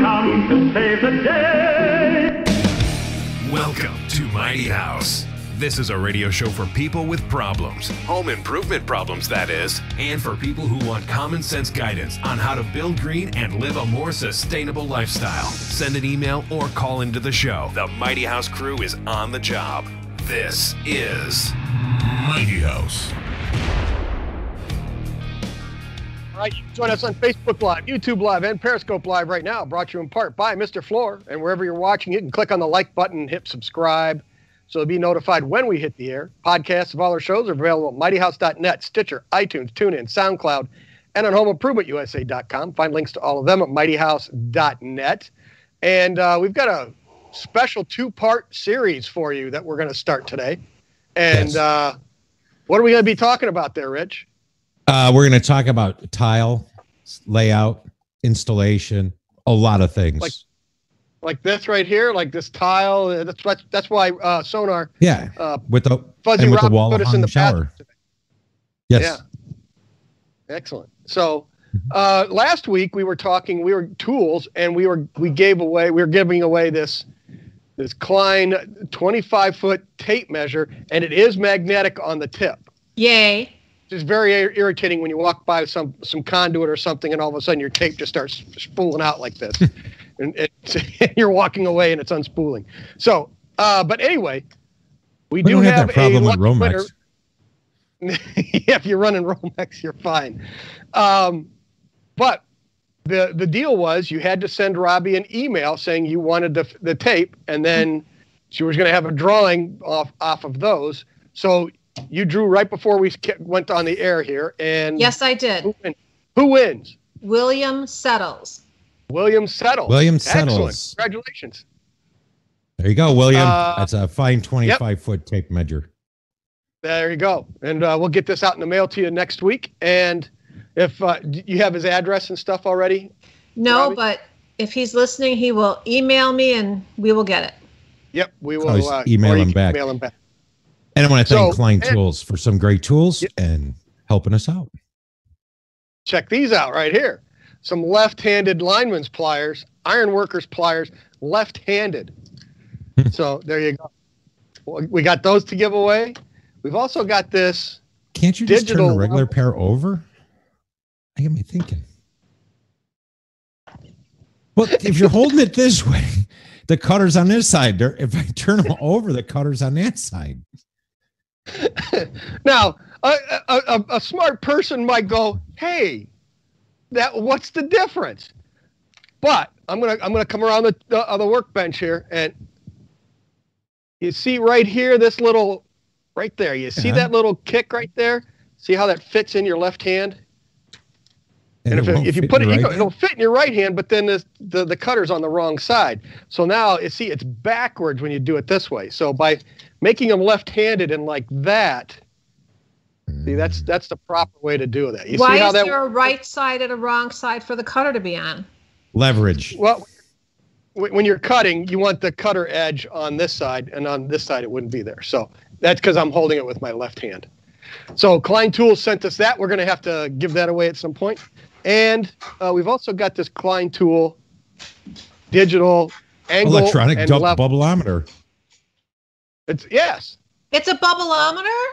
come to save the day. Welcome to Mighty House. This is a radio show for people with problems, home improvement problems, that is, and for people who want common sense guidance on how to build green and live a more sustainable lifestyle. Send an email or call into the show. The Mighty House crew is on the job. This is Mighty House. Right, join us on Facebook Live, YouTube Live, and Periscope Live right now. Brought to you in part by Mr. Floor. And wherever you're watching, you can click on the like button, hit subscribe, so you'll be notified when we hit the air. Podcasts of all our shows are available at mightyhouse.net, Stitcher, iTunes, TuneIn, SoundCloud, and on HomeImprovementUSA.com. Find links to all of them at mightyhouse.net. And uh, we've got a special two-part series for you that we're going to start today. And Yes. uh, what are we going to be talking about there, Rich? Uh, we're going to talk about tile layout, installation, a lot of things. Like- Like this right here, like this tile. uh, That's that's, that's why uh, Sonar yeah, uh, with the Fuzzy and with the wall put us in the shower. Yes. Yeah. Excellent. So uh, last week we were talking, we were tools, and we were we gave away, we were giving away this this Klein 25 foot tape measure, and it is magnetic on the tip. Yay. It's very irritating when you walk by some some conduit or something, and all of a sudden your tape just starts spooling out like this, and it's, you're walking away and it's unspooling. So, uh, but anyway, we, We do have have, that problem a with lucky winner. Romex. yeah, if you're running Romex, you're fine. Um, but the the deal was you had to send Robbie an email saying you wanted the the tape, and then she was going to have a drawing off off of those. So you drew right before we went on the air here, and Yes, I did. who, win- who wins? William Settles. William Settles. William Excellent. Settles. Congratulations. There you go, William. Uh, That's a fine 25 foot tape measure. There you go. And uh, we'll get this out in the mail to you next week. And if uh, you have his address and stuff already, No, Robbie? but if he's listening, he will email me and we will get it. yep, we will Always uh, email him back. Email him back. And I want to thank So- Klein and- Tools for some great tools Yep. and helping us out. check these out right here. Some left-handed lineman's pliers, iron workers pliers, left-handed. Hmm. so there you go. Well, We got those to give away. We've also got this. Can't you just turn a regular pair over? I get me thinking. Well, if you're holding it this way, the cutter's on this side. If I turn them over, the cutter's on that side. Now, a, a, a, smart person might go, "Hey, that what's the difference?" But I'm gonna I'm gonna come around the the, uh, the workbench here, and you see right here this little, right there. You see Yeah. that little kick right there? See how that fits in your left hand? And, if, it it, if you put it, you go, it'll fit in your right hand, but then the, the the cutter's on the wrong side. So now you see it's backwards when you do it this way. So by making them left-handed and like that, see that's that's the proper way to do that. You Why see how is that there a right side and a wrong side for the cutter to be on? leverage. well when you're cutting, you want the cutter edge on this side, and on this side it wouldn't be there. So that's because I'm holding it with my left hand. So Klein Tools sent us that. We're going to have to give that away at some point. And uh, we've also got this Klein Tool digital angle Electronic and level. bubbleometer. It's yes, It's a bubbleometer?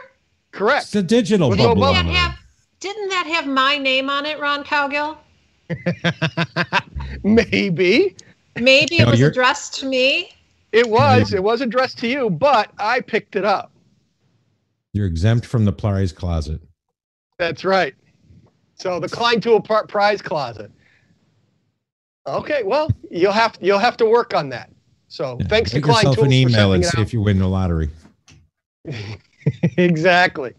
correct. It's a digital With no Didn't that bubble. bubbleometer. have didn't that have my name on it, Ron Cowgill? Maybe Maybe it No, was you're- addressed to me. it was. It was addressed to you, but I picked it up. You're exempt from the prize closet. That's right. So the Klein Tool par- prize closet. Okay, well, you'll have you'll have to work on that. So Yeah. thanks to Klein Tools an email and see if you win the lottery. exactly.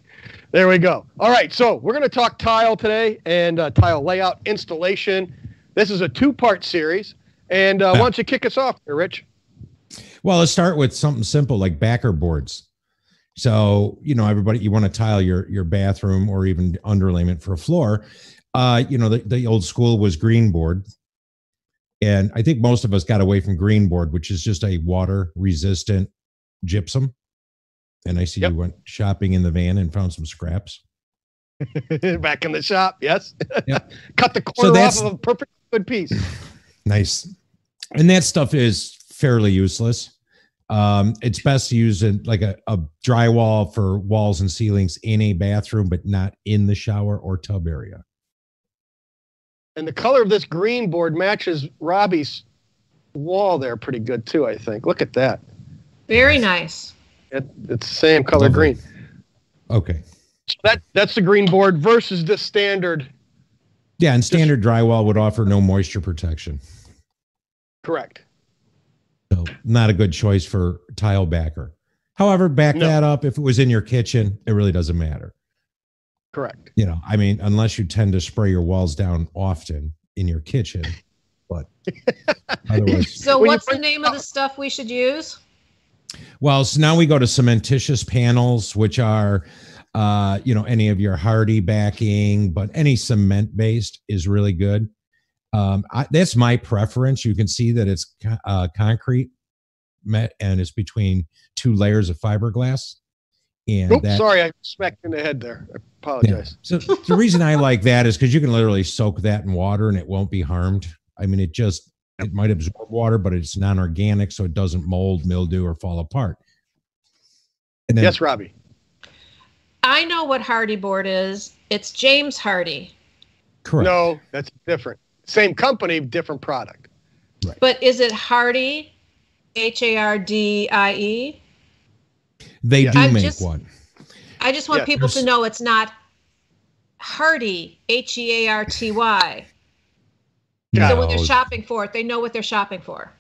There we go. All right, so we're going to talk tile today and uh, tile layout installation. This is a two-part series, and uh, why don't you kick us off, there, Rich? Well, let's start with something simple like backer boards. So, you know, everybody, you want to tile your your bathroom or even underlayment for a floor. Uh, you know, the, the old school was green board. And I think most of us got away from green board, which is just a water resistant gypsum. And I see Yep. you went shopping in the van and found some scraps. Back in the shop, yes. Yeah. Cut the corner that's- off of a perfect good piece. Nice. and that stuff is fairly useless. Um, it's best to use it like a, a drywall for walls and ceilings in a bathroom, but not in the shower or tub area. And the color of this green board matches Robbie's wall there pretty good too, I think. Look at that. Very nice. It, it's the same color Lovely. green. Okay. So that that's the green board versus the standard. Yeah, and standard drywall would offer no moisture protection. Correct. So not a good choice for tile backer. However, back No. that up if it was in your kitchen, it really doesn't matter. Correct. You know, I mean, unless you tend to spray your walls down often in your kitchen, but otherwise, So what's the name of the stuff we should use? well, so now we go to cementitious panels, which are, uh, you know, any of your Hardie backing, but any cement based is really good. Um, I, that's my preference. You can see that it's uh, concrete met and it's between two layers of fiberglass. And Oops, that, sorry, I smacked in the head there. I Yeah. apologize. So the reason I like that is because you can literally soak that in water and it won't be harmed. I mean, it just it might absorb water, but it's non-organic, so it doesn't mold, mildew, or fall apart. And then, Yes, Robbie. I know what Hardie board is. It's James Hardie. correct. No, that's different. Same company, different product. But is it Hardie? H A R D I E? They Yeah. do I'm make just- one. I just want Yeah, people to know it's not Hardy, H E A R T Y. So when they're shopping for it, they know what they're shopping for.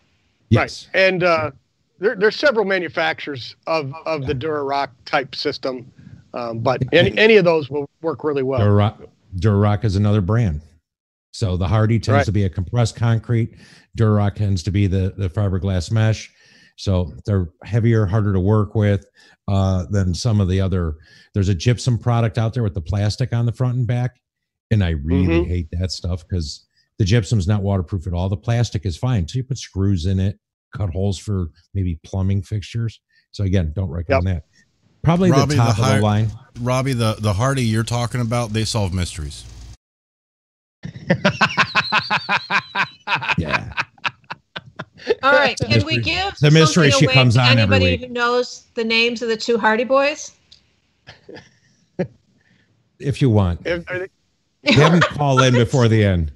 yes, Right. And uh, there, there's several manufacturers of, of the Durarock type system, um, but any, any of those will work really well. Durock, Durock is another brand. So the Hardie tends Right. to be a compressed concrete. Durock tends to be the the fiberglass mesh. So they're heavier, harder to work with uh, than some of the other. There's a gypsum product out there with the plastic on the front and back, and I really Mhm. hate that stuff because the gypsum's not waterproof at all. The plastic is fine. So you put screws in it, cut holes for maybe plumbing fixtures. So again, don't recommend that. Probably Robbie, the top the of the line. Robbie, the the Hardy you're talking about, they solve mysteries. Yeah. All right. Can mystery- we give the mystery she away comes to on every anybody week. who knows the names of the two Hardy Boys? If you want. If- they- They haven't call in before the end.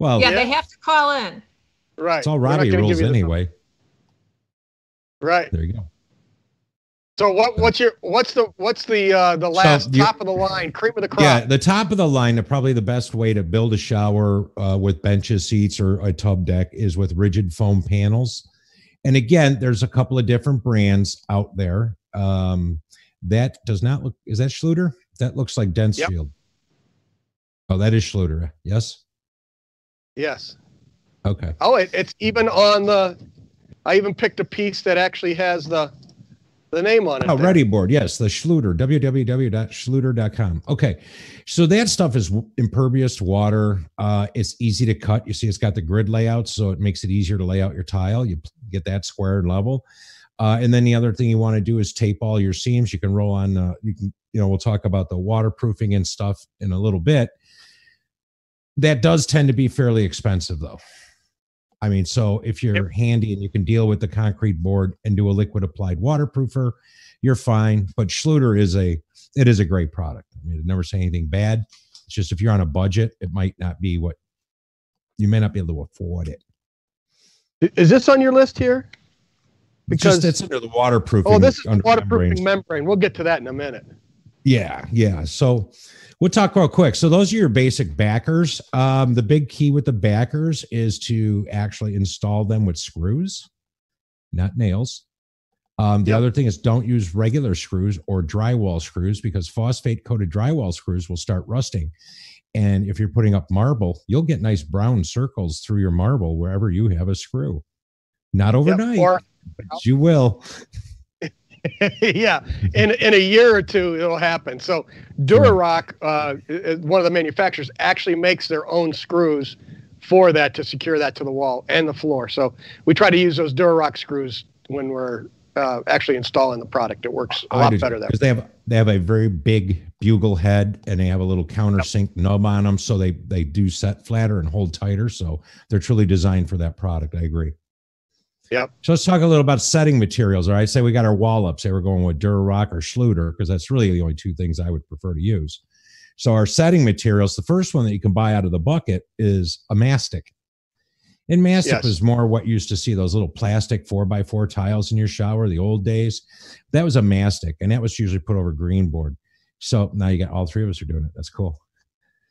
Well, yeah, Yeah. they have to call in. right. it's all Robbie rules give you the- anyway. Right. There you go. So what, what's your, what's the, what's the, uh, the last you- top of the line, cream of the crop? Yeah, the top of the line, probably the best way to build a shower uh, with benches, seats, or a tub deck is with rigid foam panels. And again, there's a couple of different brands out there. Um, that does not look. Is that Schluter? That looks like Dense Yep. Shield. Oh, that is Schluter. Yes. Yes. Okay. Oh, it, it's even on the, I even picked a piece that actually has the, the name on it. Oh, there. Ready Board. Yes, the Schluter, www.schluter.com. Okay. So that stuff is impervious to water. Uh, it's easy to cut. You see, it's got the grid layout, so it makes it easier to lay out your tile. You get that square and level. Uh, and then the other thing you want to do is tape all your seams. You can roll on, uh, you can, you know, we'll talk about the waterproofing and stuff in a little bit. That does tend to be fairly expensive, though. I mean, so if you're handy and you can deal with the concrete board and do a liquid applied waterproofer, you're fine. But Schluter is a it is a great product. I mean, I never say anything bad. It's just if you're on a budget, it might not be what you may not be able to afford it. Is this on your list here? It's just Because- it's under the waterproofing. Oh, this is waterproofing membranes. membrane. We'll get to that in a minute. Yeah, yeah. So we'll talk real quick. So those are your basic backers. Um, the big key with the backers is to actually install them with screws, not nails. Um, the Yep. other thing is don't use regular screws or drywall screws because phosphate coated drywall screws will start rusting. And if you're putting up marble, you'll get nice brown circles through your marble wherever you have a screw. Not Yep, overnight, Or, but you will. yeah, in, in a year or two, it'll happen. So Durarock, uh, i- one of the manufacturers, actually makes their own screws for that to secure that to the wall and the floor. So we try to use those Durarock screws when we're uh, actually installing the product. It works a lot better that because they have they have a very big bugle head and they have a little countersink nub on them, so they they do set flatter and hold tighter. So they're truly designed for that product. I agree. Yep. So let's talk a little about setting materials. All right, say we got our wall up. Say we're going with Durarock or Schluter because that's really the only two things I would prefer to use. So our setting materials, the first one that you can buy out of the bucket is a mastic. And mastic Yes. was more what you used to see those little plastic four by four tiles in your shower, the old days. That was a mastic, and that was usually put over green board. So now you got all three of us are doing it. That's cool.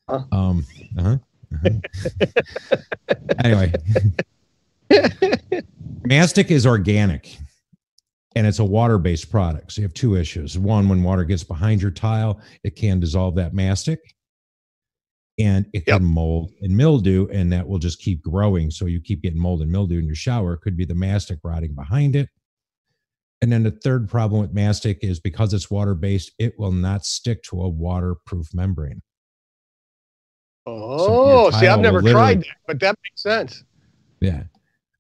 Huh. Um, uh-huh, uh-huh. anyway, mastic is organic and it's a water based product. So you have two issues. One, when water gets behind your tile, it can dissolve that mastic and it Yep. can mold and mildew, and that will just keep growing. So you keep getting mold and mildew in your shower. It could be the mastic rotting behind it. And then the third problem with mastic is because it's water based, it will not stick to a waterproof membrane. Oh, see, I've never tried that, but that makes sense. Yeah.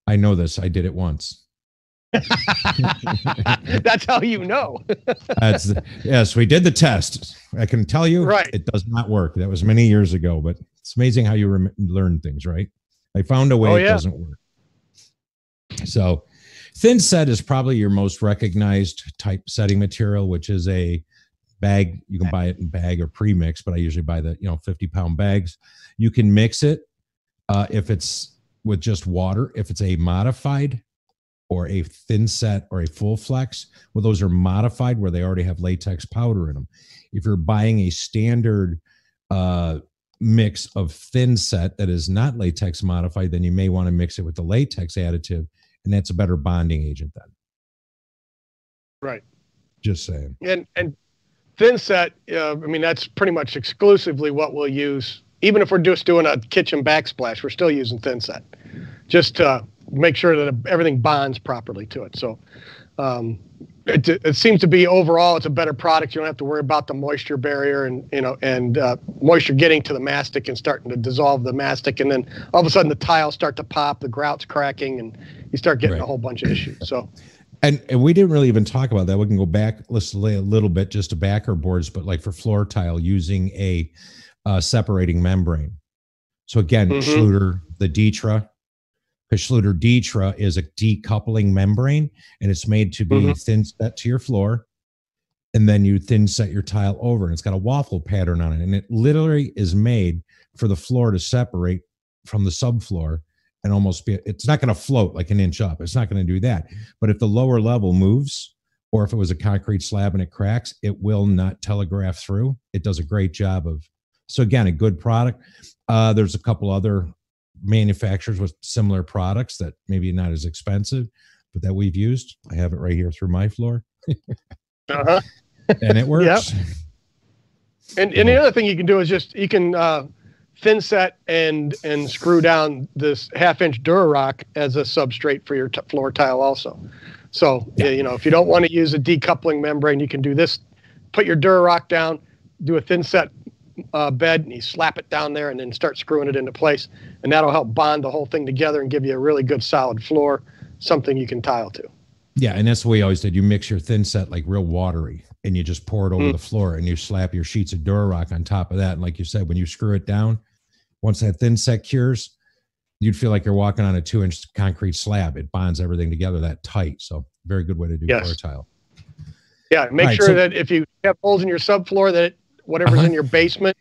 I know this. I did it once. That's how you know. That's the, yes, we did the test. I can tell you, Right. it does not work. That was many years ago, but it's amazing how you rem- learn things, right? I found a way Oh, it doesn't work. So, thin set is probably your most recognized type setting material, which is a bag. You can buy it in bag or pre-mix, but I usually buy the you know 50 pound bags. You can mix it uh, if it's with just water. If it's a modified or a thin set or a full flex, well, those are modified where they already have latex powder in them. If you're buying a standard uh, mix of thin set that is not latex modified, then you may want to mix it with the latex additive, and that's a better bonding agent then. Right. Just saying. And and thin set, uh, I mean, that's pretty much exclusively what we'll use. Even if we're just doing a kitchen backsplash, we're still using thin set, just to make sure that everything bonds properly to it. So, um, it, it seems to be overall it's a better product. You don't have to worry about the moisture barrier and you know and uh, moisture getting to the mastic and starting to dissolve the mastic, and then all of a sudden the tiles start to pop, the grout's cracking, and you start getting Right. a whole bunch of issues. So, And, and we didn't really even talk about that. We can go back, let's lay a little bit just to backer boards, but like for floor tile, using a uh, separating membrane. So again, Mhm. Schluter, the Ditra, because Schluter Ditra is a decoupling membrane and it's made to be Mhm. thin set to your floor. And then you thin set your tile over and it's got a waffle pattern on it. And it literally is made for the floor to separate from the subfloor and almost be, it's not going to float like an inch up. It's not going to do that. But if the lower level moves, or if it was a concrete slab and it cracks, it will not telegraph through. It does a great job of. So again, a good product. Uh, there's a couple other manufacturers with similar products that maybe not as expensive, but that we've used. I have it right here through my floor, uh-huh. and it works. And, and the other thing you can do is just you can uh, thin set and and screw down this half inch Durarock as a substrate for your t- floor tile also. So yeah, you know if you don't want to use a decoupling membrane, you can do this. Put your Durarock down, do a thin set uh, bed, and you slap it down there, and then start screwing it into place, and that'll help bond the whole thing together and give you a really good solid floor, something you can tile to. Yeah, and that's the way I always did. You mix your thin set like real watery, and you just pour it over Mm. the floor, and you slap your sheets of Durarock on top of that. And like you said, when you screw it down, once that thin set cures, you'd feel like you're walking on a two-inch concrete slab. It bonds everything together that tight. So very good way to do Yes. floor tile. Yeah, make Right, sure so- that if you have holes in your subfloor, that whatever's Uh-huh. in your basement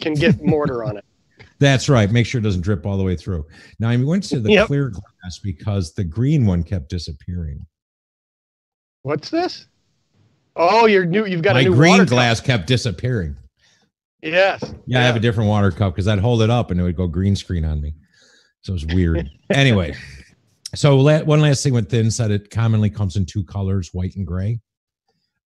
can get mortar on it. That's right. Make sure it doesn't drip all the way through. Now I went to the Yep. clear glass because the green one kept disappearing. What's this? Oh, your new. You've got My a new green water cup. glass kept disappearing. Yes. Yeah, I have a different water cup because I'd hold it up and it would go green screen on me. So it was weird. anyway, so one last thing with thin set, it commonly comes in two colors, white and gray.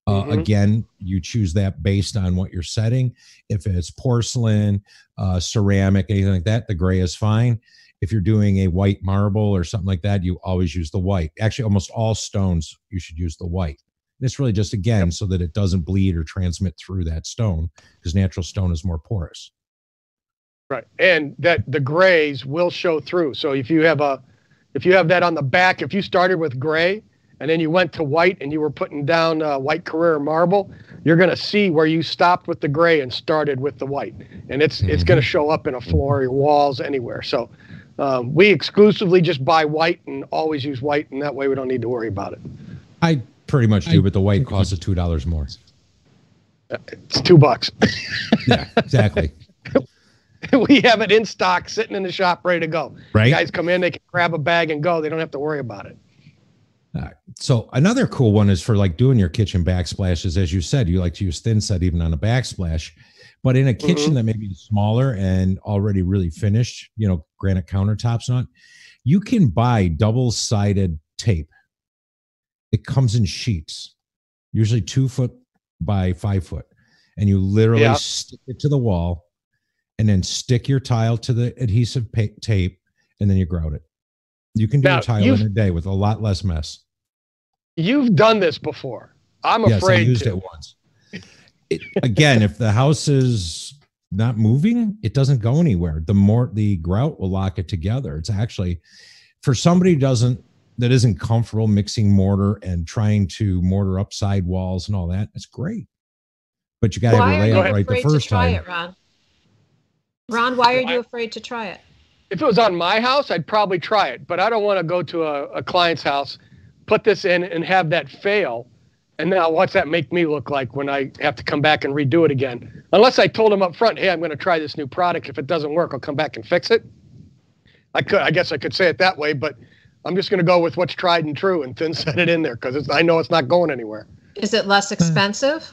Uh, Mhm. Again, you choose that based on what you're setting. If it's porcelain, uh, ceramic, anything like that, the gray is fine. If you're doing a white marble or something like that, you always use the white. Actually, almost all stones, you should use the white. And it's really just again so that it doesn't bleed or transmit through that stone because natural stone is more porous. Right. And that the grays will show through. So if you have a, if you have that on the back, if you started with gray and then you went to white and you were putting down uh, white Carrara marble, you're going to see where you stopped with the gray and started with the white, and it's it's going to show up in a floor, your walls, anywhere. So. Um, we exclusively just buy white and always use white, and that way we don't need to worry about it. I pretty much do, but the white costs us two dollars more. It's two bucks. Yeah, exactly. we have it in stock, sitting in the shop, ready to go. Right. Guys come in, they can grab a bag and go. They don't have to worry about it. Uh, so another cool one is for like doing your kitchen backsplashes. As you said, you like to use thin set even on a backsplash, but in a kitchen mm-hmm. that may be smaller and already really finished, you know, granite countertops not, you can buy double sided tape. It comes in sheets, usually two foot by five foot, and you literally Yeah. stick it to the wall, and then stick your tile to the adhesive pa- tape, and then you grout it. You can do Now, a tile in a day with a lot less mess. You've done this before. I'm yes, I used to. it once. It, again, if the house is not moving, it doesn't go anywhere. The more the grout will lock it together. It's actually for somebody who doesn't that isn't comfortable mixing mortar and trying to mortar up side walls and all that. It's great, but you got to Why have are your layout right the afraid to first try time. it, Ron? Ron, why are you afraid to try it? If it was on my house, I'd probably try it, but I don't want to go to a, a client's house, put this in, and have that fail. And now, what's that make me look like when I have to come back and redo it again? Unless I told them up front, hey, I'm going to try this new product. If it doesn't work, I'll come back and fix it. I could, I guess, I could say it that way, but I'm just going to go with what's tried and true and then set it in there because I know it's not going anywhere. Is it less hmm. expensive?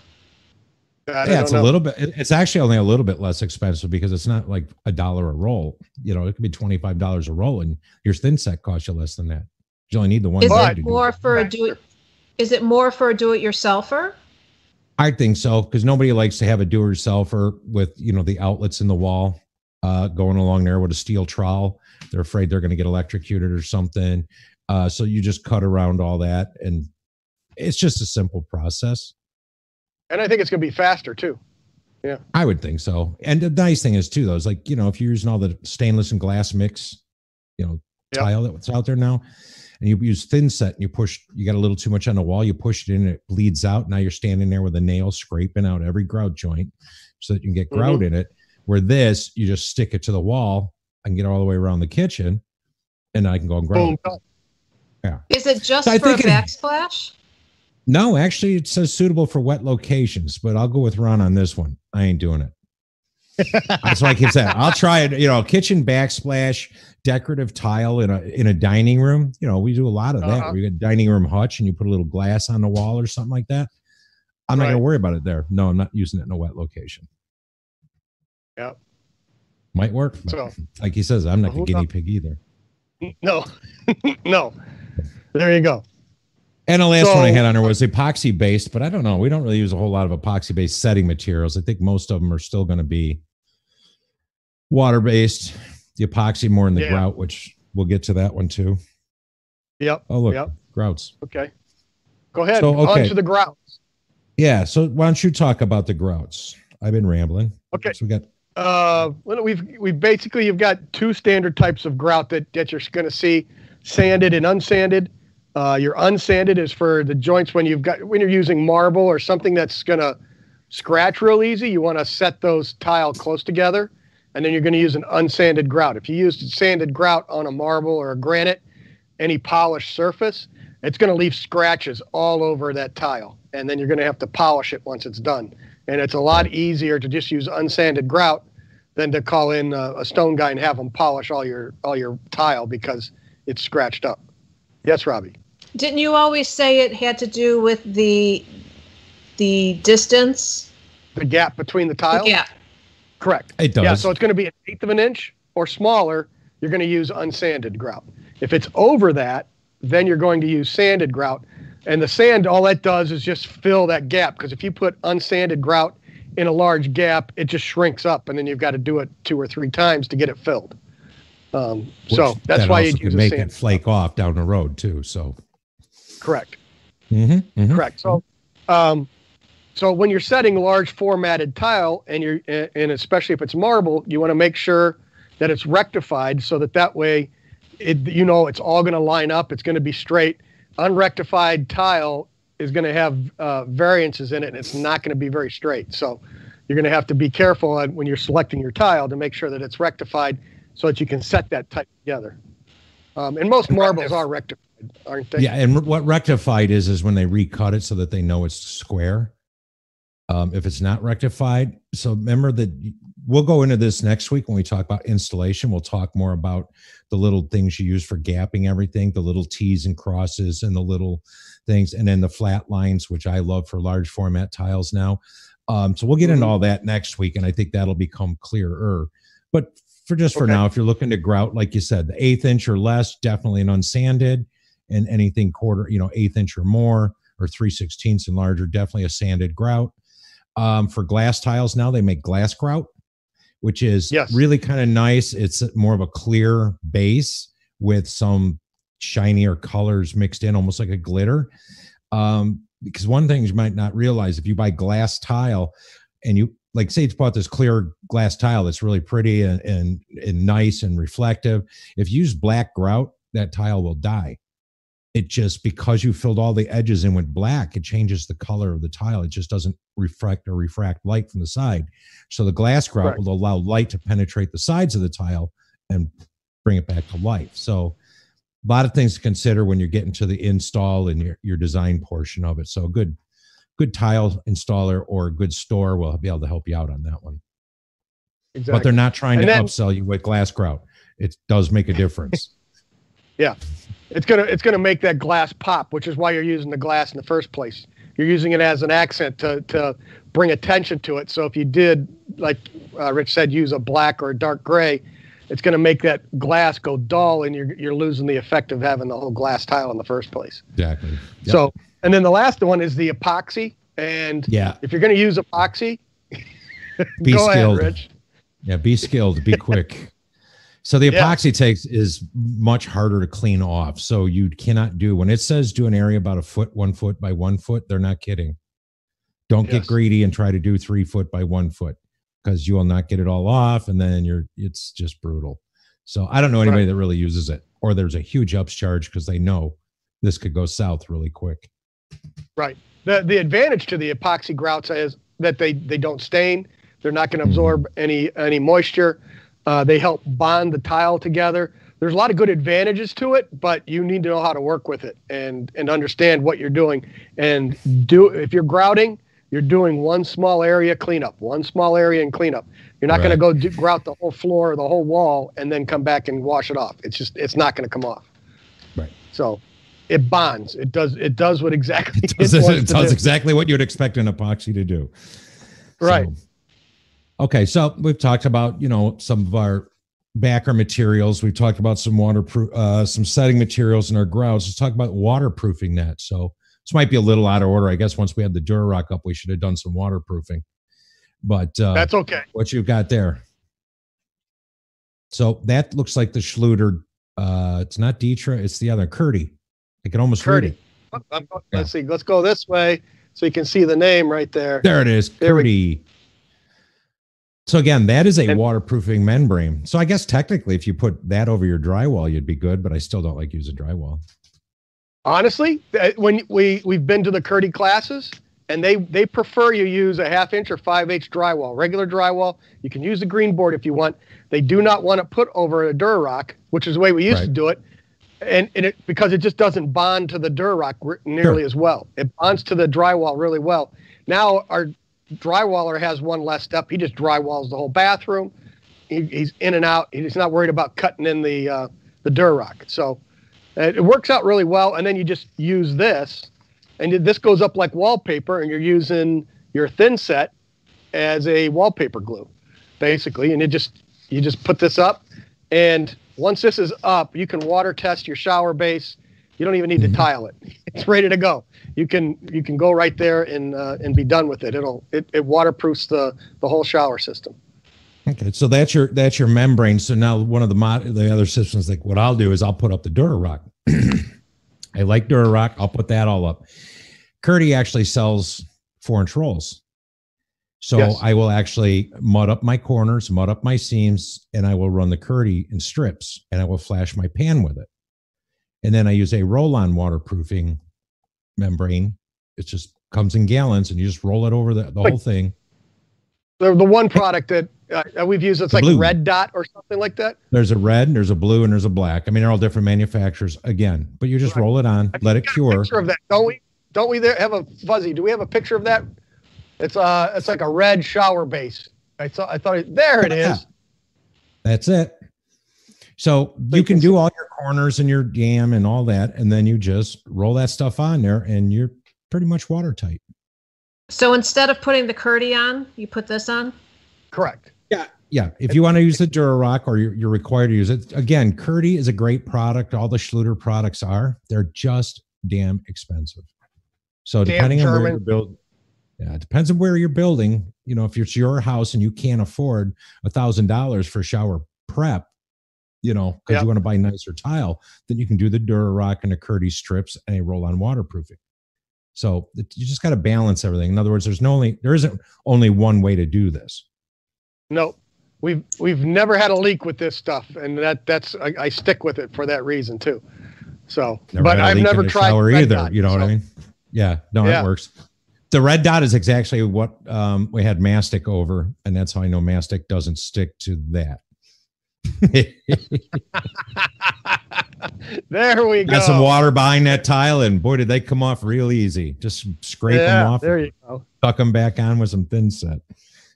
I Yeah, don't it's a little bit. It's actually only a little bit less expensive because it's not like a dollar a roll. You know, it could be twenty five dollars a roll, and your thin set costs you less than that. You only need the one. Is it more for a do it? Is it more for a do-it-yourselfer? I think so because nobody likes to have a do-it-yourselfer with you know the outlets in the wall uh, going along there with a steel trowel. They're afraid they're going to get electrocuted or something. Uh, so you just cut around all that, and it's just a simple process. And I think it's going to be faster too. Yeah. I would think so. And the nice thing is too, though, is like you know if you're using all the stainless and glass mix, you know, Yep. tile that's out there now, and you use thin set and you push, you got a little too much on the wall, you push it in, it bleeds out. Now you're standing there with a nail scraping out every grout joint so that you can get Mm-hmm. grout in it. Where this, you just stick it to the wall and get all the way around the kitchen, and I can go and grout. Boom. it. done. Is it just I for a think it- backsplash? No, actually, it says suitable for wet locations, but I'll go with Ron on this one. I ain't doing it. That's why I keep saying I'll try it. You know, kitchen backsplash, decorative tile in a in a dining room. You know, we do a lot of that. Uh-huh. We got dining room hutch, and you put a little glass on the wall or something like that. I'm not Right. going to worry about it there. No, I'm not using it in a wet location. Yep. Might work. So- like he says, I'm not the guinea pig either. No, no. There you go. And the last one I had on there was epoxy based, but I don't know. We don't really use a whole lot of epoxy based setting materials. I think most of them are still going to be water based. The epoxy more in the Yeah. grout, which we'll get to that one too. Yep. Oh look, Yep. grouts. Okay. Go ahead. So, okay. On to the grouts. Yeah. So why don't you talk about the grouts? I've been rambling. Okay. So we got Uh, we've we basically you've got two standard types of grout that that you're going to see, sanded and unsanded. Uh, your unsanded is for the joints when you've got when you're using marble or something that's going to scratch real easy. You want to set those tile close together, and then you're going to use an unsanded grout. If you use sanded grout on a marble or a granite, any polished surface, it's going to leave scratches all over that tile, and then you're going to have to polish it once it's done. And it's a lot easier to just use unsanded grout than to call in uh, a stone guy and have them polish all your all your tile because it's scratched up. Yes, Robbie. Didn't you always say it had to do with the the distance? The gap between the tiles. Yeah. Correct. it does. Yeah, so it's going to be an eighth of an inch or smaller. You're going to use unsanded grout. If it's over that, then you're going to use sanded grout. And the sand, all that does is just fill that gap. Because if you put unsanded grout in a large gap, it just shrinks up, and then you've got to do it two or three times to get it filled. Um, so that's that why you can make sand. it flake off down the road too. So Correct. Mhm, mhm. Correct. So, um, so when you're setting large formatted tile, and you're and especially if it's marble, you want to make sure that it's rectified so that that way, it you know it's all going to line up. It's going to be straight. unrectified tile is going to have uh, variances in it, and it's not going to be very straight. So you're going to have to be careful when you're selecting your tile to make sure that it's rectified, so that you can set that type together. Um, and most marbles are rectified, aren't they? Yeah, and what rectified is is when they recut it so that they know it's square. Um, if it's not rectified, so remember that we'll go into this next week when we talk about installation. We'll talk more about the little things you use for gapping everything, the little T's and crosses, and the little things, and then the flat lines, which I love for large format tiles now. Um, so we'll get into all that next week, and I think that'll become clearer. But for just for Okay. now, if you're looking to grout, like you said, the eighth inch or less, definitely an unsanded, and anything quarter, you know, eighth inch or more, or three sixteenths and larger, definitely a sanded grout. Um, for glass tiles now, they make glass grout, which is Yes. really kind of nice. It's more of a clear base with some shinier colors mixed in, almost like a glitter. Um, because one thing you might not realize if you buy glass tile and you like say it's bought this clear glass tile that's really pretty and, and and nice and reflective. If you use black grout, that tile will die. It just because you filled all the edges in with black, it changes the color of the tile. It just doesn't reflect or refract light from the side. So the glass grout Correct. will allow light to penetrate the sides of the tile and bring it back to life. So a lot of things to consider when you're getting to the install and your, your design portion of it. So good good tile installer or a good store will be able to help you out on that one. exactly. But they're not trying And to then- upsell you with glass grout. It does make a difference. Yeah. It's gonna it's gonna make that glass pop, which is why you're using the glass in the first place. You're using it as an accent to to bring attention to it. So if you did, like uh, Rich said, use a black or a dark gray, it's gonna make that glass go dull, and you're you're losing the effect of having the whole glass tile in the first place. exactly. Yep. So and then the last one is the epoxy, and yeah, if you're gonna use epoxy, be go skilled. ahead, Rich. Yeah, be skilled, be quick. So the Yeah. epoxy takes is much harder to clean off. So you cannot do when it says do an area about a foot, one foot by one foot. They're not kidding. Don't get greedy and try to do three foot by one foot because you will not get it all off, and then you're it's just brutal. So I don't know anybody Right. that really uses it, or there's a huge upcharge because they know this could go south really quick. Right. The the advantage to the epoxy grouts is that they they don't stain. They're not going to absorb any any moisture. Uh, they help bond the tile together. There's a lot of good advantages to it, but you need to know how to work with it and and understand what you're doing. And do if you're grouting, you're doing one small area cleanup, one small area and cleanup. You're not going to go do, grout the whole floor or the whole wall and then come back and wash it off. It's just it's not going to come off. Right. So it bonds. It does it does what exactly It does, it it does do. exactly what you'd expect an epoxy to do. Right. So- okay, so we've talked about you know some of our backer materials. We've talked about some waterproof, uh, some setting materials in our grouts. Let's talk about waterproofing that. So this might be a little out of order. I guess once we had the Durarock up, we should have done some waterproofing. But uh, That's okay. what you've got there. So that looks like the Schluter. Uh, it's not Ditra, it's the other Kerdi. I can almost read it. I'm- I'm- Let's see. Let's go this way so you can see the name right there. There it is, There we- Kerdi. So again, that is a And- waterproofing membrane. So I guess technically, if you put that over your drywall, you'd be good. But I still don't like using drywall. Honestly, uh, when we we've been to the Kerdi classes, and they they prefer you use a half inch or five inch drywall, regular drywall. You can use the green board if you want. They do not want to put over a Durarock, which is the way we used to do it, and, and it because it just doesn't bond to the Durarock nearly Sure. as well. It bonds to the drywall really well. Now our drywaller has one less step. He just drywalls the whole bathroom. He, he's in and out. He's not worried about cutting in the uh, the Durarock. So uh, it works out really well. And then you just use this, and this goes up like wallpaper, and you're using your thin set as a wallpaper glue, basically. And it just you just put this up, and once this is up, you can water test your shower base. You don't even need to tile it. It's ready to go. You can you can go right there and uh, and be done with it. It'll it, it waterproofs the the whole shower system. Okay, so that's your that's your membrane. So now one of the mod the other systems like what I'll do is I'll put up the Durarock. I like Durarock. I'll put that all up. Kerdi actually sells four inch rolls. So Yes. I will actually mud up my corners, mud up my seams, and I will run the Kerdi in strips and I will flash my pan with it. And then I use a roll-on waterproofing membrane. It just comes in gallons, and you just roll it over the, the Like- whole thing. The, the one product that uh, we've used, it's The like blue. red dot or something like that. There's a red, and there's a blue, and there's a black. I mean, they're all different manufacturers again, but you just Right. roll it on, I let it cure. Picture of that, don't we? Don't we there have a fuzzy? Do we have a picture of that? It's uh, it's like a red shower base. I thought I thought it, there it Yeah. is. That's it. So you you can can do all your corners and your jam and all that, and then you just roll that stuff on there, and you're pretty much watertight. So instead of putting the Kerdi on, you put this on? Correct. Yeah, yeah. If you want to use the Durarock, or you're, you're required to use it, again, Kerdi is a great product. All the Schluter products are. They're just damn expensive. So Damn depending on where you're yeah, it depends on where you're building. You know, if it's your house and you can't afford a thousand dollars for shower prep, you know, because Yep. you want to buy nicer tile, then you can do the Durarock and the Kerdi strips and a roll-on waterproofing. So it- you just got to balance everything. In other words, there's no only there isn't only one way to do this. No, we've we've never had a leak with this stuff, and that that's I, I stick with it for that reason too. So, Never but I've never tried either. dot, you know what I mean? Yeah, no, Yeah. it works. The red dot is exactly what um, we had mastic over, and that's how I know mastic doesn't stick to that. there we go. Got some water behind that tile, and boy, did they come off real easy. Just scrape them off, there you go. tuck them back on with some thin set.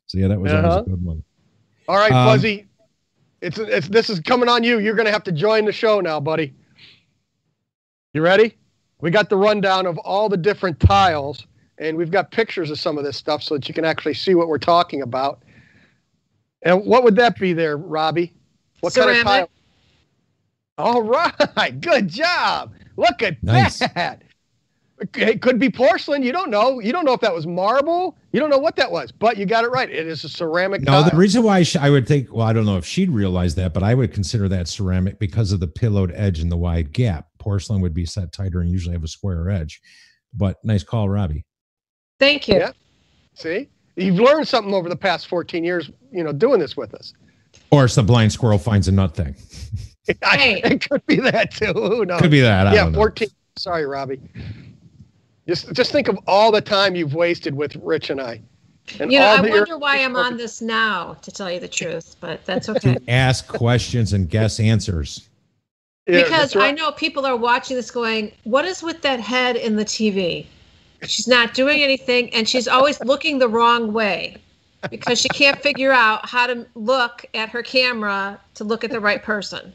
So yeah, that was Uh-huh. a good one. All right, Um, Fuzzy. It's it's this is coming on you. You're gonna have to join the show now, buddy. You ready? We got the rundown of all the different tiles, and we've got pictures of some of this stuff so that you can actually see what we're talking about. And what would that be there, Robbie? What kind of tile? All right, good job. Look at Nice. that. It could be porcelain. You don't know. You don't know if that was marble. You don't know what that was, but you got it right. It is a ceramic No, tile. the reason why sh- I would think, well, I don't know if she'd realize that, but I would consider that ceramic because of the pillowed edge and the wide gap. Porcelain would be set tighter and usually have a square edge. But nice call, Robbie. Thank you. Yeah. See, you've learned something over the past 14 years, you know, doing this with us. Or it's the blind squirrel finds a nut thing. Hey. it could be that too. Who knows? Could be that. I yeah, don't know. 14. Sorry, Robbie. Just, just think of all the time you've wasted with Rich and I. And You know, I the wonder why I'm on this now, to tell you the truth, but that's okay. Ask questions and guess answers. Yeah, because right. I know people are watching this going, what is with that head in the TV? She's not doing anything and she's always looking the wrong way because she can't figure out how to look at her camera to look at the right person.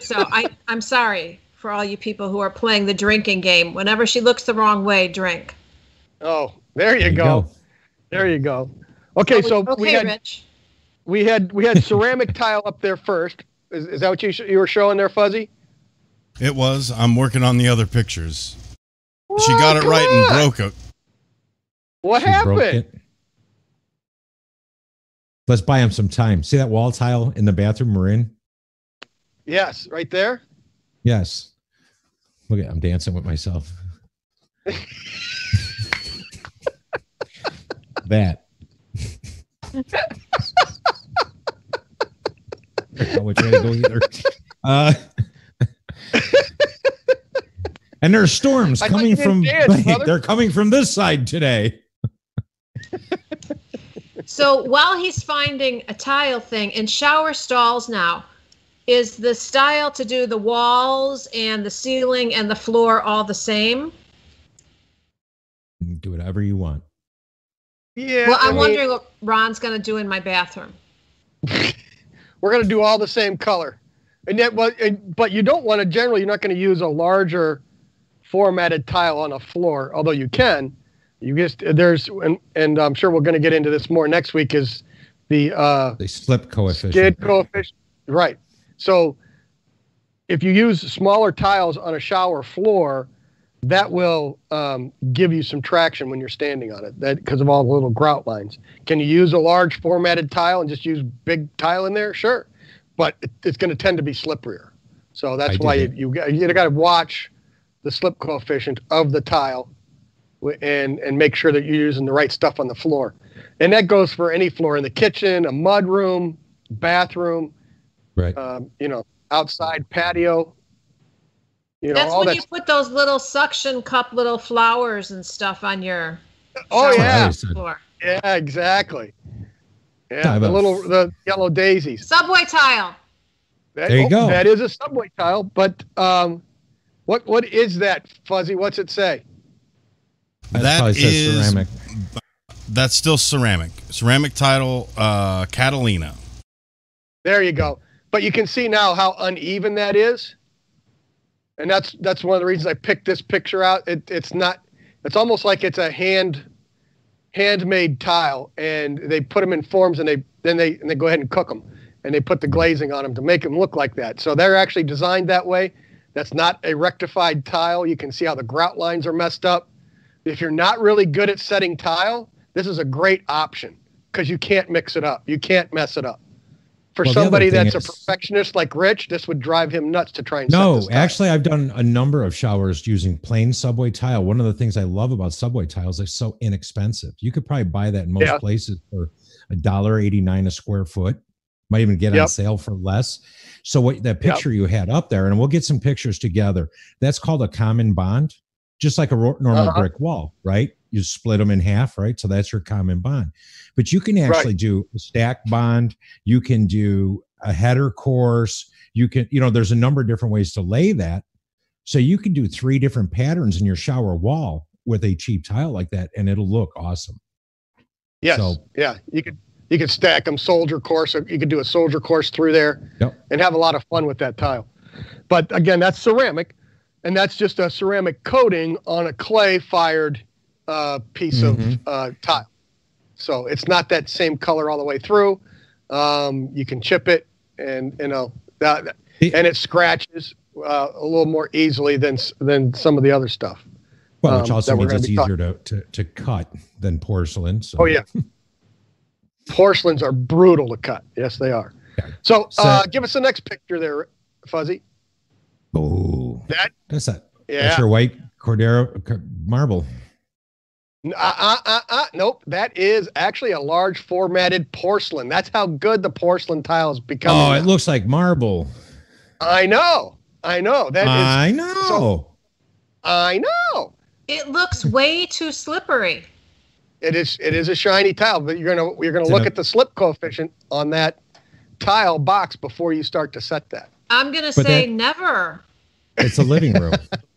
So I, I'm sorry for all you people who are playing the drinking game. Whenever she looks the wrong way, drink. Oh, there you, There you go. go. There you go. Okay, oh, so okay, we had Rich. we had we had ceramic tile up there first. Is, is that what you sh- you were showing there, Fuzzy? It was. I'm working on the other pictures. She got it come right on. and broke it. What She happened? it. Let's buy him some time. See that wall tile in the bathroom we're in? Yes, right there. Yes. Look at I'm dancing with myself. that. I don't know which way to go either. Uh, and there's storms I coming from dance, brother. they're coming from this side today. So while he's finding a tile thing in shower stalls now, is the style to do the walls and the ceiling and the floor all the same? Do whatever you want. Yeah. well, I I'm mean, wondering what Ron's going to do in my bathroom. we're going to do all the same color, and yet, but but you don't want to generally. You're not going to use a larger formatted tile on a floor, although you can. You just there's and and I'm sure we're going to get into this more next week. Is the uh, They slip coefficient. skid coefficient right? So if you use smaller tiles on a shower floor, that will um, give you some traction when you're standing on it. That because of all the little grout lines. Can you use a large formatted tile and just use big tile in there? Sure, but it, it's going to tend to be slipperier. So that's I why you you, you got to watch the slip coefficient of the tile and and make sure that you're using the right stuff on the floor. And that goes for any floor in the kitchen, a mud room, bathroom, Right. um, you know, outside patio. You know, That's all when that. you put those little suction cup little flowers and stuff on your oh yeah, floor. yeah, exactly. Yeah, Yeah, the but- little the yellow daisies. Subway tile. That- There you oh, go. That is a subway tile, but um, what what is that fuzzy? What's it say? That That probably says is- ceramic. That's still ceramic. Ceramic title, uh, Catalina. There you go. But you can see now how uneven that is, and that's that's one of the reasons I picked this picture out. It, it's not. It's almost like it's a hand handmade tile, and they put them in forms, and they then they and they go ahead and cook them, and they put the glazing on them to make them look like that. So they're actually designed that way. That's not a rectified tile. You can see how the grout lines are messed up. If you're not really good at setting tile, this is a great option because you can't mix it up. You can't mess it up. For Well, somebody that's is- a perfectionist like Rich, this would drive him nuts to try and set No, actually, I've done a number of showers using plain subway tile. One of the things I love about subway tiles, they're so inexpensive. You could probably buy that in most Yeah. places for a dollar eighty nine a square foot. Might even get on sale for less. So what that picture you had up there, and we'll get some pictures together. That's called a common bond, just like a ro- normal Uh-huh. brick wall, right? You split them in half, right? So that's your common bond. But you can actually do a stack bond. You can do a header course. You can, you know, there's a number of different ways to lay that. So you can do three different patterns in your shower wall with a cheap tile like that, and it'll look awesome. Yes. So- yeah. You could you could stack them soldier course. Or you could do a soldier course through there Yep. and have a lot of fun with that tile. But again, that's ceramic, and that's just a ceramic coating on a clay fired uh, piece Mhm. of uh, tile. So it's not that same color all the way through. Um, you can chip it, and you know that, and it scratches uh, a little more easily than than some of the other stuff. Well, which um, also we're means it's easier to, to to cut than porcelain. So Oh yeah. Porcelains are brutal to cut. Yes, they are. Okay. So, So- uh, give us the next picture there, Fuzzy. Oh, That that's that. yeah. That's your white Carrara marble. Uh, uh, uh, uh, nope. That is actually a large formatted porcelain. That's how good the porcelain tiles become. Oh, it looks like marble. I know. I know. That is. I know. I know. It looks way too slippery. It is. It is a shiny tile, but you're gonna you're gonna It's look an- at the slip coefficient on that tile box before you start to set that. I'm gonna But say that- never. it's a living room,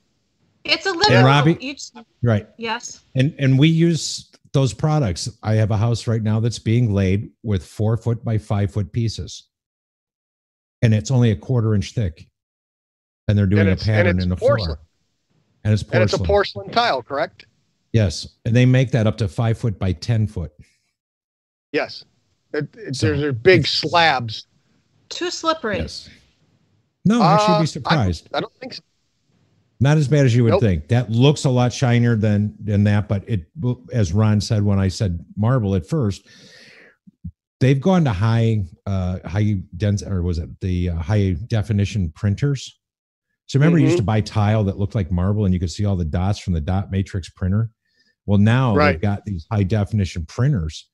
It's a living And room. Robbie- You just- right? yes. And and we use those products. I have a house right now that's being laid with four foot by five foot pieces, and it's only a quarter inch thick. And they're doing And a pattern in the porcelain. floor. And it's porcelain. And it's a porcelain tile, correct? Yes, and they make that up to five foot by ten foot. Yes. It, it, So, there's there's big it's- slabs. Too slippery. Yes. No, I should be surprised. I don't think so. Not as bad as you would Nope. think. That looks a lot shinier than than that, but it, as Ron said when I said marble at first, they've gone to high uh high dense or was it the uh, high definition printers? So remember, you used Mhm. to buy tile that looked like marble, and you could see all the dots from the dot matrix printer. Well, now Right. they've got these high definition printers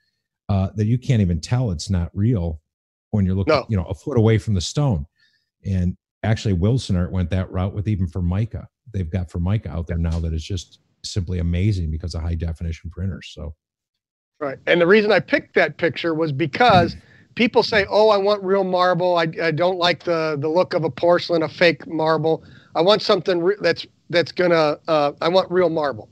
uh, that you can't even tell it's not real when you're looking, No. you know, a foot away from the stone. And actually, Wilsonart went that route with even Formica. They've got Formica out there now that is just simply amazing because of high definition printers. So Right. And the reason I picked that picture was because people say, "Oh, I want real marble. I, I don't like the the look of a porcelain, a fake marble. I want something re- that's that's gonna. Uh, I want real marble."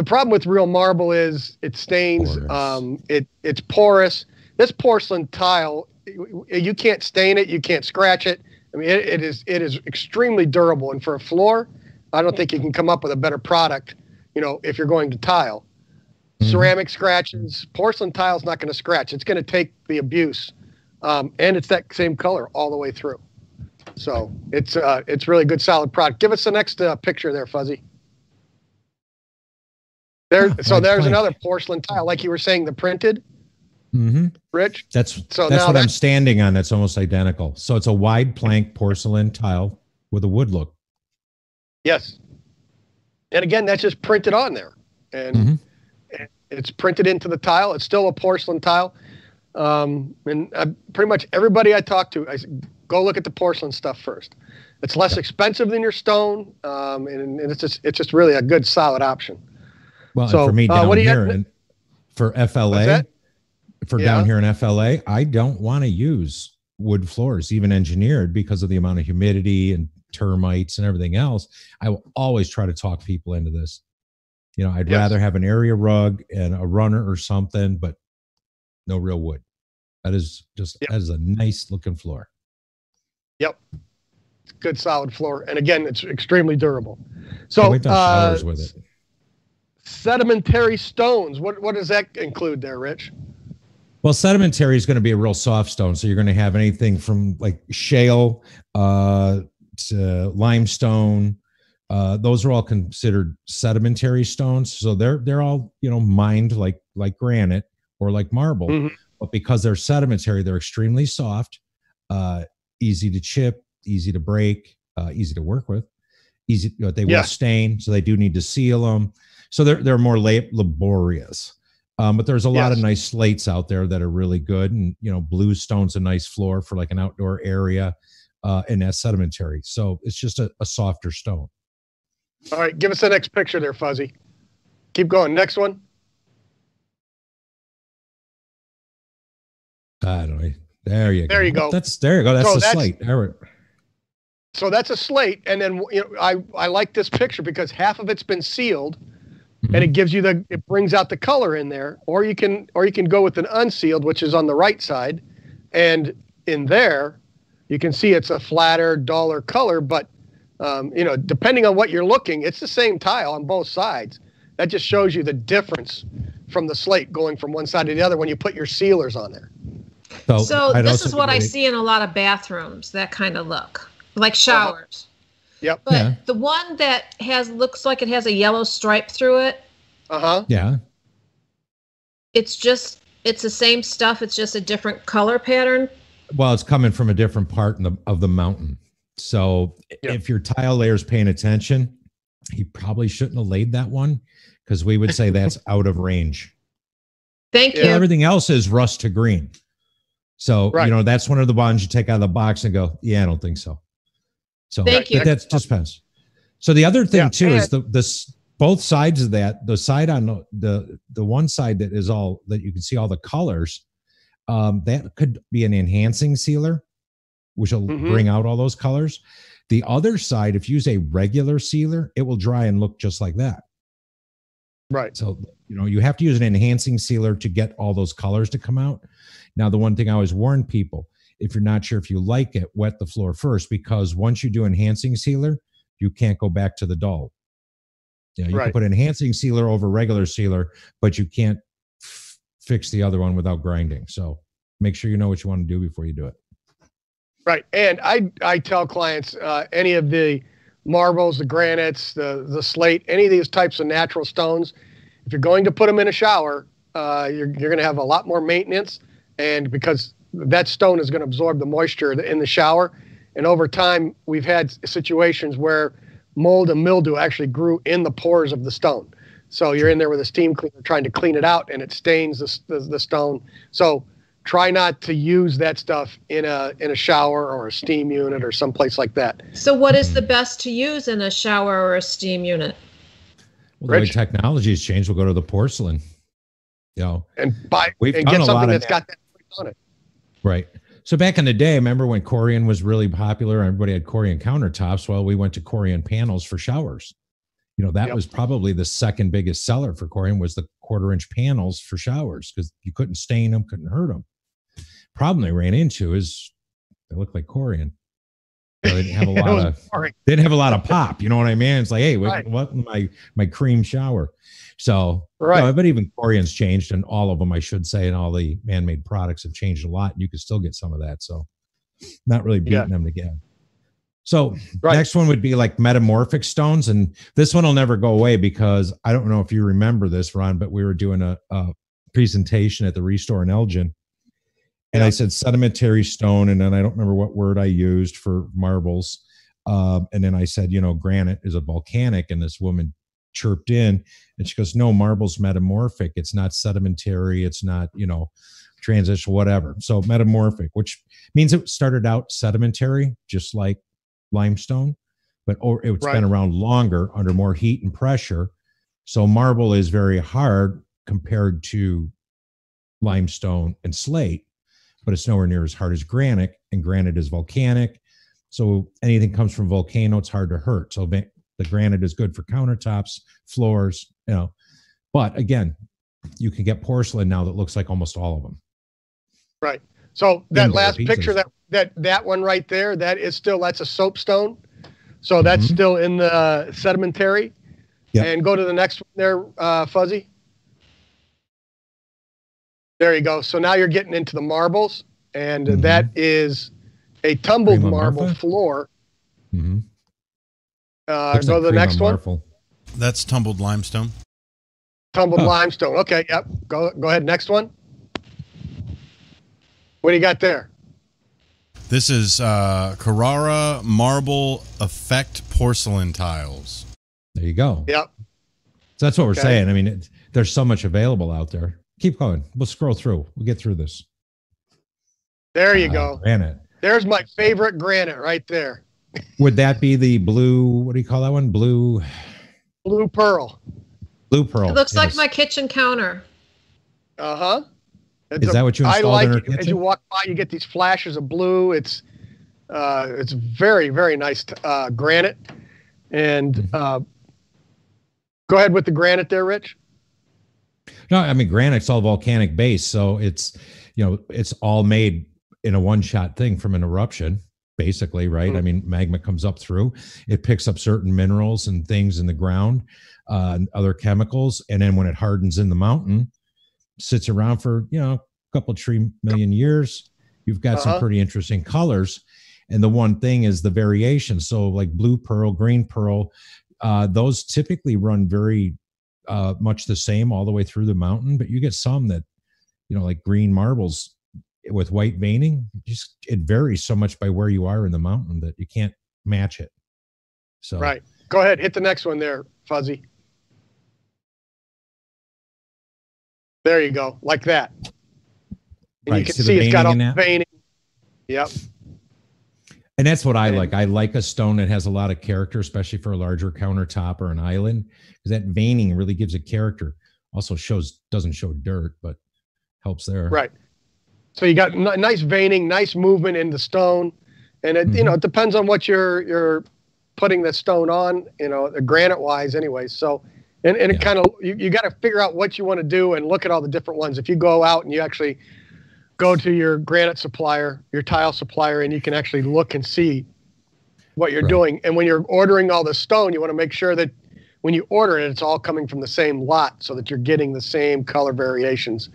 The problem with real marble is it stains. Um, it it's porous. This porcelain tile, you- you can't stain it. You can't scratch it. I mean, it, it is it is extremely durable. And for a floor, I don't think you can come up with a better product. You know, if you're going to tile Mhm. ceramic scratches. Porcelain tile's not going to scratch. It's going to take the abuse, um, and it's that same color all the way through. So it's uh, it's really good, solid product. Give us the next uh, picture there, Fuzzy. There, so there's another porcelain tile, like you were saying, the printed, Mhm. Rich. that's So that's what I'm standing on. That's almost identical. So it's a wide plank porcelain tile with a wood look. Yes. And again, that's just printed on there, and Mhm. it's printed into the tile. It's still a porcelain tile. Um, and uh, pretty much everybody I talk to, I go look at the porcelain stuff first. It's less expensive than your stone, um, and, and it's just it's just really a good solid option. Well, So, for me uh, down what do you here, got- and for FLA, for Yeah. down here in FLA, I don't want to use wood floors, even engineered, because of the amount of humidity and termites and everything else. I will always try to talk people into this. You know, I'd Yes. rather have an area rug and a runner or something, but no real wood. That is just Yep. that is a nice looking floor. Yep. Good solid floor, and again, it's extremely durable. So wait to have uh, showers with it. Sedimentary stones. What what does that include there, Rich? Well, sedimentary is going to be a real soft stone, so you're going to have anything from like shale uh, to limestone. Uh, those are all considered sedimentary stones, so they're they're all you know mined like like granite or like marble, Mhm. but because they're sedimentary, they're extremely soft, uh, easy to chip, easy to break, uh, easy to work with, easy. You know, they Yeah. will stain, so they do need to seal them. So they're they're more la- laborious. Um, but there's a lot of nice slates out there that are really good, and you know, blue stone's a nice floor for like an outdoor area, uh, and that's sedimentary. So it's just a, a softer stone. All right, give us the next picture there, Fuzzy. Keep going. Next one. I don't know. There you go. There you go. That's there you go. That's So the that's- slate. So that's a slate, and then you know, I I like this picture because half of it's been sealed, Mm-hmm. and it gives you the it brings out the color in there, or you can or you can go with an unsealed, which is on the right side, and in there, you can see it's a flatter, duller color, but um, you know depending on what you're looking, it's the same tile on both sides. That just shows you the difference from the slate going from one side to the other when you put your sealers on there. So, So this is what I see in a lot of bathrooms, that kind of look, like showers. Yep. But Yeah. the one that has looks like it has a yellow stripe through it, Uh huh. Yeah. it's just it's the same stuff, it's just a different color pattern. Well, it's coming from a different part in the, of the mountain. So Yeah. if your tile layer's paying attention, he probably shouldn't have laid that one because we would say that's out of range. Thank Yeah. you. Everything else is rust to green. So, Right. you know, that's one of the ones you take out of the box and go, yeah, I don't think so. So Thank but you. that just depends. So the other thing Yeah, too is the this both sides of that, the side on the the, the one side that is all that you can see all the colors, um, that could be an enhancing sealer, which will Mhm. bring out all those colors. The other side, if you use a regular sealer, it will dry and look just like that. Right. So, you know, you have to use an enhancing sealer to get all those colors to come out. Now, the one thing I always warn people if you're not sure if you like it, wet the floor first because once you do enhancing sealer, you can't go back to the dull. You know, you Right. can put enhancing sealer over regular sealer, but you can't f- fix the other one without grinding. So make sure you know what you want to do before you do it. Right, and I I tell clients uh, any of the marbles, the granites, the the slate, any of these types of natural stones, if you're going to put them in a shower, uh, you're you're going to have a lot more maintenance, and because that stone is going to absorb the moisture in the shower, and over time we've had situations where mold and mildew actually grew in the pores of the stone. So you're in there with a steam cleaner trying to clean it out, and it stains the, the, the stone. So try not to use that stuff in a in a shower or a steam unit or someplace like that. So what is the best to use in a shower or a steam unit? Well, the way technology has changed, we'll go to the porcelain. You know, And buy We've and done get a lot something of that's that. got that on it. Right. So back in the day, remember when Corian was really popular? Everybody had Corian countertops. Well, we went to Corian panels for showers. You know, that Yep. was probably the second biggest seller for Corian was the quarter inch panels for showers because you couldn't stain them, couldn't hurt them. Problem they ran into is they look like Corian. You know, they didn't have a lot of boring. they didn't have a lot of pop. You know what I mean? It's like, hey, what, Right. what in my my cream shower? So Right. no, but even Corian's changed, and all of them, I should say, and all the man-made products have changed a lot. And you can still get some of that. So, not really beating Yeah. them together. So, Right. next one would be like metamorphic stones, and this one will never go away because I don't know if you remember this, Ron, but we were doing a, a presentation at the Restore in Elgin, and I said sedimentary stone, and then I don't remember what word I used for marbles, um, and then I said, you know, granite is a volcanic, and this woman chirped in and she goes, No, marble's metamorphic. It's not sedimentary. It's not, you know, transition, whatever. So metamorphic, which means it started out sedimentary, just like limestone, but or it's Right. been around longer under more heat and pressure. So marble is very hard compared to limestone and slate, but it's nowhere near as hard as granite, and granite is volcanic. So anything comes from volcano, it's hard to hurt. So the granite is good for countertops, floors, you know. But again, you can get porcelain now that looks like almost all of them. Right. So that last picture, that that that one right there, that is still that's a soapstone. So that's Mhm. still in the sedimentary. Yep. And go to the next one there, uh, Fuzzy. There you go. So now you're getting into the marbles, and Mhm. that is a tumbled Crema marble Marfil? floor. Mhm. Uh, Looks go like to the Prima next one. That's tumbled limestone. Tumbled Huh. limestone. Okay, yep. Go go ahead. Next one. What do you got there? This is uh, Carrara marble effect porcelain tiles. There you go. Yep. So that's what we're Okay. saying. I mean, it, there's so much available out there. Keep going. We'll scroll through. We'll get through this. There you Uh, go. Granite. There's my favorite granite right there. Would that be the blue? What do you call that one? Blue, Blue pearl. blue pearl. It looks like my kitchen counter. Uh huh. Is that what you I installed like in her it. As you walk by, you get these flashes of blue. It's uh, it's very very nice uh, granite. And Mhm. uh, go ahead with the granite there, Rich. No, I mean granite's all volcanic base, so it's you know it's all made in a one-shot thing from an eruption, basically, right? I Mhm. mean, magma comes up through, it picks up certain minerals and things in the ground, uh, and other chemicals, and then when it hardens in the mountain, sits around for you know a couple three million years. You've got some Uh-huh. pretty interesting colors, and the one thing is the variation. So like blue pearl, green pearl, uh, those typically run very uh, much the same all the way through the mountain, but you get some that, you know, like green marbles with white veining. Just it varies so much by where you are in the mountain that you can't match it. So Right. Go ahead. Hit the next one there, Fuzzy. There you go, like that. And you Right, can see see it's got all veining. Yep. And that's what I like. I like a stone that has a lot of character, especially for a larger countertop or an island, because that veining really gives it character. Also shows doesn't show dirt, but helps there. Right. So you got n- nice veining, nice movement in the stone, and it you know mm-hmm. it depends on what you're you're putting the stone on. You know, granite wise, anyway. So, and, and it kind of you, you got to figure out what you want to do and look at all the different ones. If you go out and you actually go to your granite supplier, your tile supplier, and you can actually look and see what you're Right. doing. And when you're ordering all the stone, you want to make sure that when you order it, it's all coming from the same lot so that you're getting the same color variations.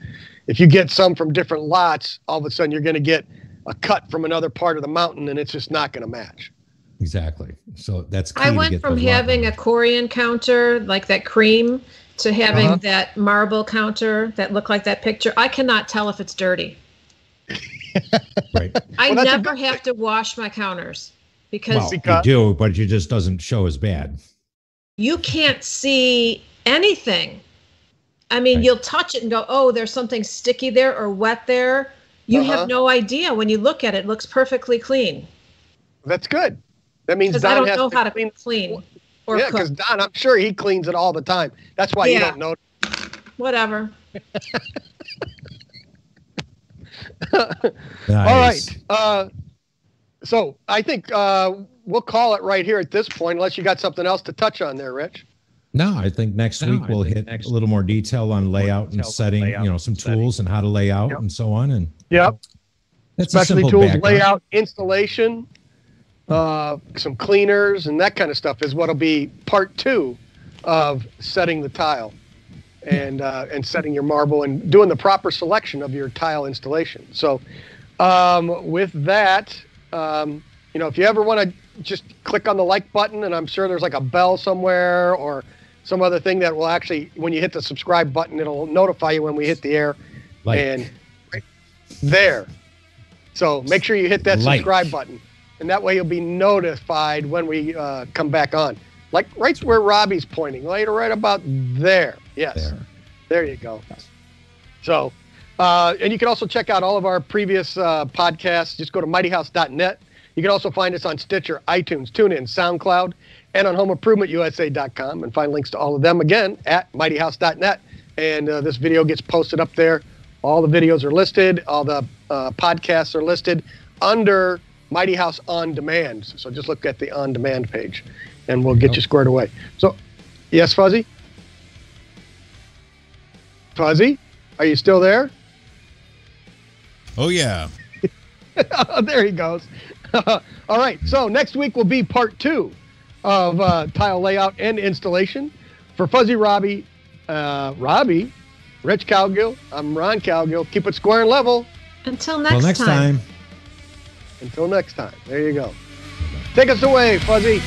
If you get some from different lots, all of a sudden you're going to get a cut from another part of the mountain and it's just not going to match. Exactly. So that's key I to went get from having a numbers. Corian counter, like that cream, to having Uh-huh. that marble counter that looked like that picture. I cannot tell if it's dirty. right. I Well, that's never good have to wash my counters because Well, you Because- do, but it just doesn't show as bad. you can't see anything. I mean, Right. you'll touch it and go, "Oh, there's something sticky there or wet there." You Uh-huh. have no idea when you look at it. It looks perfectly clean That's good. That means Don I don't has know to how to clean. clean or yeah, because. Don, I'm sure he cleans it all the time. That's why you don't know. Whatever. All Nice. right. Uh, so I think uh, we'll call it right here at this point, unless you got something else to touch on there, Rich. No, I think next No, week I we'll hit next a little more detail on layout and setting, layout you know, some and setting. tools and how to lay out Yep. and so on. And Yep. that's a tools, background. layout, installation, uh, some cleaners, and that kind of stuff is what'll be part two of setting the tile and uh, and setting your marble and doing the proper selection of your tile installation. So, um, with that, um, you know, if you ever want to just click on the like button, and I'm sure there's like a bell somewhere or some other thing that will actually, when you hit the subscribe button, it'll notify you when we hit the air Like, and right there. So make sure you hit that Like. subscribe button, and that way you'll be notified when we uh, come back on. Like right where Robbie's pointing, right, right about there. Yes, there. there you go. So, uh, and you can also check out all of our previous uh, podcasts. Just go to mightyhouse.net. You can also find us on Stitcher, iTunes, TuneIn, SoundCloud, and on HomeImprovementUSA.com, and find links to all of them again at MightyHouse.net. And uh, this video gets posted up there. All the videos are listed. All the uh, podcasts are listed under Mighty House On Demand. So just look at the On Demand page, and we'll get you squared away. So, yes, Fuzzy. Fuzzy, are you still there? Oh yeah. there he goes. All right. So next week will be part two of uh, tile layout and installation. For Fuzzy Robbie, uh, Robbie, Rich Cowgill, I'm Ron Cowgill. Keep it square and level. Until next, Well, next time. time. Until next time. There you go. Take us away, Fuzzy.